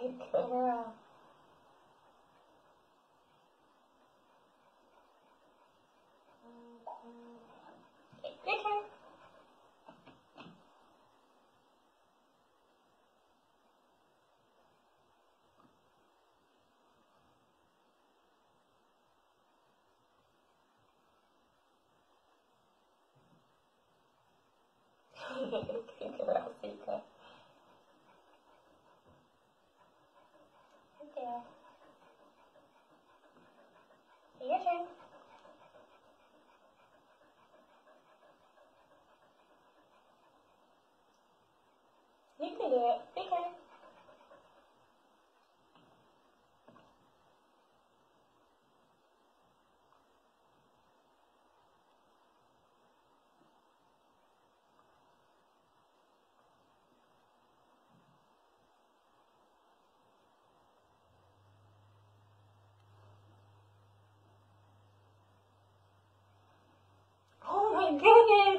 Good girl. Your turn. You can do it. Okay. good